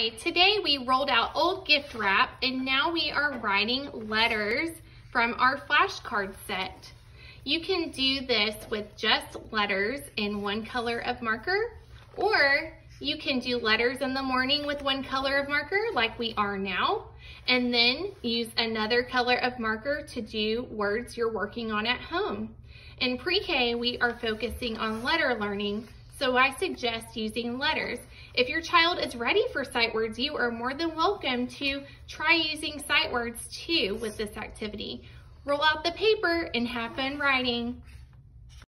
Hi, today we rolled out old gift wrap and now we are writing letters from our flashcard set. You can do this with just letters in one color of marker or you can do letters in the morning with one color of marker like we are now and then use another color of marker to do words you're working on at home. In pre-K, we are focusing on letter learning so I suggest using letters. If your child is ready for sight words, you are more than welcome to try using sight words too with this activity. Roll out the paper and have fun writing.